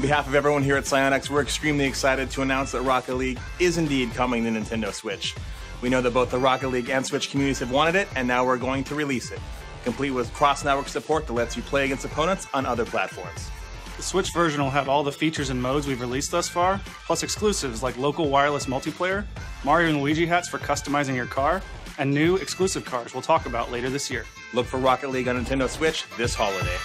On behalf of everyone here at Psyonix, we're extremely excited to announce that Rocket League is indeed coming to Nintendo Switch. We know that both the Rocket League and Switch communities have wanted it, and now we're going to release it, complete with cross network support that lets you play against opponents on other platforms. The Switch version will have all the features and modes we've released thus far, plus exclusives like local wireless multiplayer, Mario and Luigi hats for customizing your car, and new exclusive cars we'll talk about later this year. Look for Rocket League on Nintendo Switch this holiday.